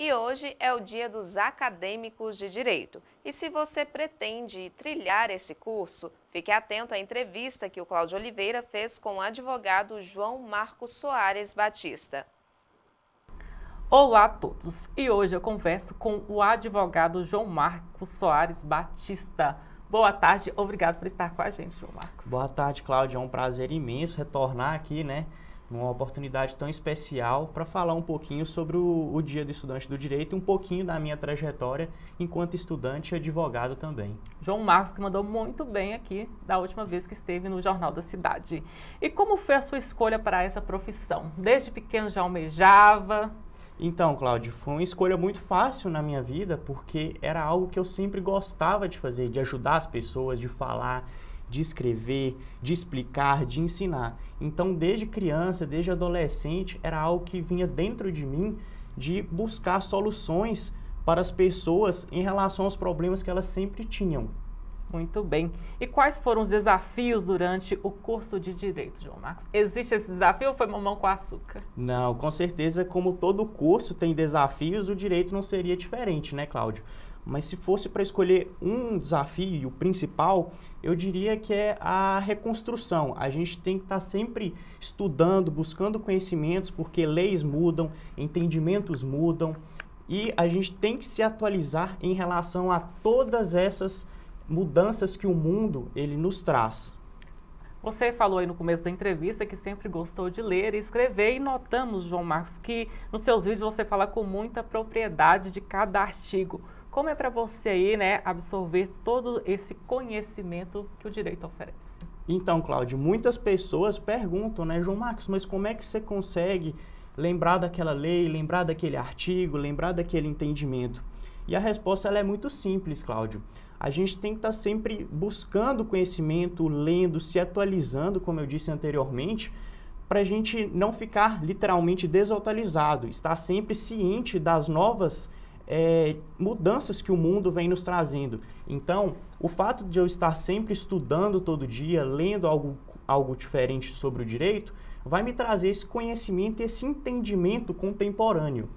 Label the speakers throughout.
Speaker 1: E hoje é o dia dos acadêmicos de direito. E se você pretende trilhar esse curso, fique atento à entrevista que o Cláudio Oliveira fez com o advogado João Marcos Soares Batista.
Speaker 2: Olá a todos! E hoje eu converso com o advogado João Marcos Soares Batista. Boa tarde, obrigado por estar com a gente, João Marcos.
Speaker 3: Boa tarde, Cláudio. É um prazer imenso retornar aqui, né? Uma oportunidade tão especial para falar um pouquinho sobre o, o, Dia do Estudante do Direito, um pouquinho da minha trajetória enquanto estudante e advogado também.
Speaker 2: João Marcos que mandou muito bem aqui da última vez que esteve no Jornal da Cidade. E como foi a sua escolha para essa profissão? Desde pequeno já almejava?
Speaker 3: Então, Cláudio, foi uma escolha muito fácil na minha vida, porque era algo que eu sempre gostava de fazer, de ajudar as pessoas, de falar, de escrever, de explicar, de ensinar. Então, desde criança, desde adolescente, era algo que vinha dentro de mim de buscar soluções para as pessoas em relação aos problemas que elas sempre tinham.
Speaker 2: Muito bem. E quais foram os desafios durante o curso de Direito, João Marcos? Existe esse desafio ou foi mamão com açúcar?
Speaker 3: Não, com certeza, como todo curso tem desafios, o direito não seria diferente, né, Cláudio? Mas se fosse para escolher um desafio principal, eu diria que é a reconstrução. A gente tem que estar tá sempre estudando, buscando conhecimentos, porque leis mudam, entendimentos mudam, e a gente tem que se atualizar em relação a todas essas mudanças que o mundo ele nos traz.
Speaker 2: Você falou aí no começo da entrevista que sempre gostou de ler e escrever e notamos, João Marcos, que nos seus vídeos você fala com muita propriedade de cada artigo. Como é para você aí, né, absorver todo esse conhecimento que o direito oferece?
Speaker 3: Então, Cláudio, muitas pessoas perguntam, né, João Marcos, mas como é que você consegue lembrar daquela lei, lembrar daquele artigo, lembrar daquele entendimento? E a resposta ela é muito simples, Cláudio. A gente tem que estar tá sempre buscando conhecimento, lendo, se atualizando, como eu disse anteriormente, para a gente não ficar literalmente desatualizado, estar sempre ciente das novas é, mudanças que o mundo vem nos trazendo. Então, o fato de eu estar sempre estudando todo dia, lendo algo, algo diferente sobre o direito, vai me trazer esse conhecimento e esse entendimento contemporâneo.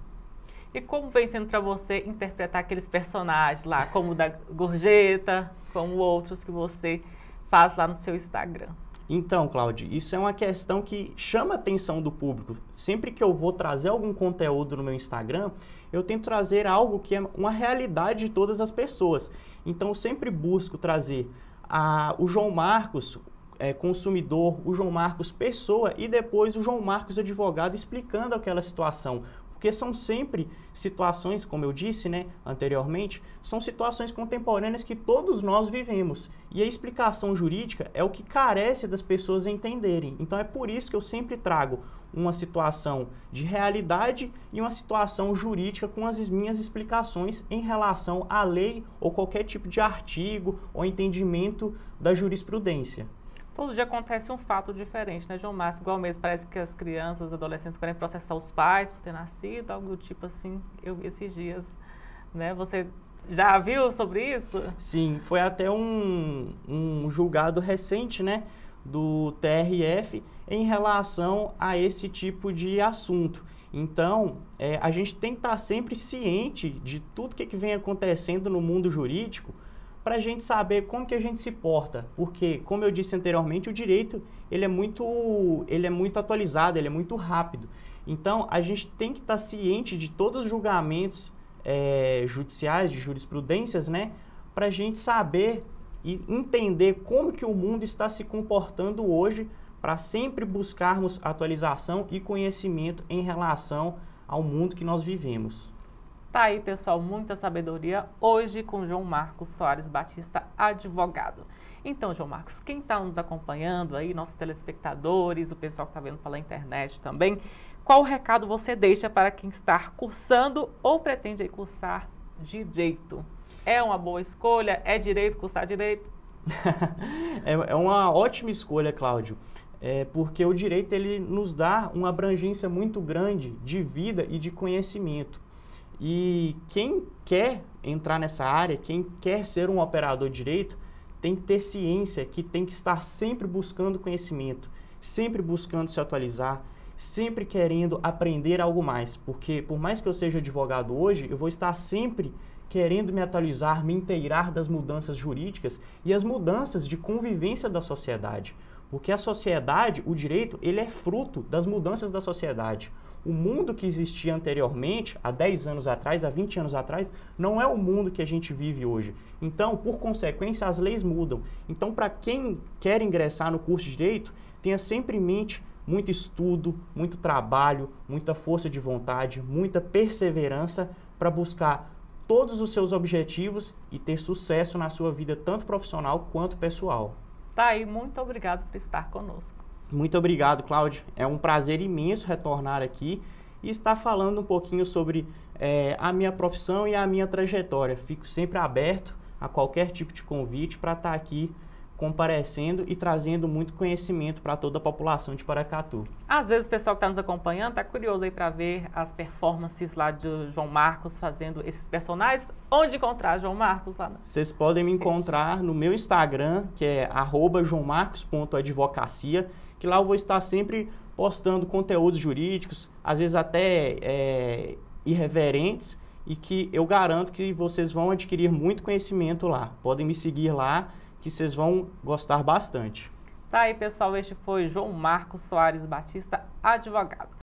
Speaker 2: E como vem sendo para você interpretar aqueles personagens lá, como o da Gorjeta, como outros que você faz lá no seu Instagram?
Speaker 3: Então, Cláudio, isso é uma questão que chama a atenção do público. Sempre que eu vou trazer algum conteúdo no meu Instagram, eu tento trazer algo que é uma realidade de todas as pessoas. Então, eu sempre busco trazer a, o João Marcos, é, consumidor, o João Marcos pessoa e depois o João Marcos advogado explicando aquela situação, porque são sempre situações, como eu disse né, anteriormente, são situações contemporâneas que todos nós vivemos. E a explicação jurídica é o que carece das pessoas entenderem. Então é por isso que eu sempre trago uma situação de realidade e uma situação jurídica com as minhas explicações em relação à lei ou qualquer tipo de artigo ou entendimento da jurisprudência.
Speaker 2: Todo dia acontece um fato diferente, né, João Márcio? Igual mesmo, parece que as crianças, os adolescentes querem processar os pais por ter nascido, algo do tipo assim, eu vi esses dias, né? Você já viu sobre isso?
Speaker 3: Sim, foi até um, um julgado recente, né, do TRF em relação a esse tipo de assunto. Então, é, a gente tem que estar sempre ciente de tudo que, que vem acontecendo no mundo jurídico, para a gente saber como que a gente se porta, porque, como eu disse anteriormente, o direito ele é muito, ele é muito atualizado, ele é muito rápido. Então, a gente tem que estar tá ciente de todos os julgamentos é, judiciais, de jurisprudências, né, para a gente saber e entender como que o mundo está se comportando hoje, para sempre buscarmos atualização e conhecimento em relação ao mundo que nós vivemos.
Speaker 2: Tá aí, pessoal, muita sabedoria hoje com João Marcos Soares Batista, advogado. Então, João Marcos, quem está nos acompanhando aí, nossos telespectadores, o pessoal que está vendo pela internet também, qual recado você deixa para quem está cursando ou pretende cursar direito? É uma boa escolha? É direito cursar direito?
Speaker 3: é, é uma ótima escolha, Cláudio. É porque o direito ele nos dá uma abrangência muito grande de vida e de conhecimento. E quem quer entrar nessa área, quem quer ser um operador de direito, tem que ter ciência que tem que estar sempre buscando conhecimento, sempre buscando se atualizar, sempre querendo aprender algo mais, porque por mais que eu seja advogado hoje, eu vou estar sempre querendo me atualizar, me inteirar das mudanças jurídicas e as mudanças de convivência da sociedade. Porque a sociedade, o direito, ele é fruto das mudanças da sociedade. O mundo que existia anteriormente, há 10 anos atrás, há 20 anos atrás, não é o mundo que a gente vive hoje. Então, por consequência, as leis mudam. Então, para quem quer ingressar no curso de direito, tenha sempre em mente muito estudo, muito trabalho, muita força de vontade, muita perseverança para buscar todos os seus objetivos e ter sucesso na sua vida, tanto profissional quanto pessoal.
Speaker 2: Tá aí, muito obrigado por estar conosco.
Speaker 3: Muito obrigado, Cláudio. É um prazer imenso retornar aqui e estar falando um pouquinho sobre é, a minha profissão e a minha trajetória. Fico sempre aberto a qualquer tipo de convite para estar aqui comparecendo e trazendo muito conhecimento para toda a população de Paracatu.
Speaker 2: Às vezes o pessoal que está nos acompanhando está curioso aí para ver as performances lá de João Marcos fazendo esses personagens. Onde encontrar João Marcos lá?
Speaker 3: Vocês podem me encontrar no meu Instagram, que é joãomarcos.advocacia, que lá eu vou estar sempre postando conteúdos jurídicos, às vezes até é, irreverentes, e que eu garanto que vocês vão adquirir muito conhecimento lá. Podem me seguir lá que vocês vão gostar bastante.
Speaker 2: Tá aí, pessoal. Este foi João Marcos Soares Batista, advogado.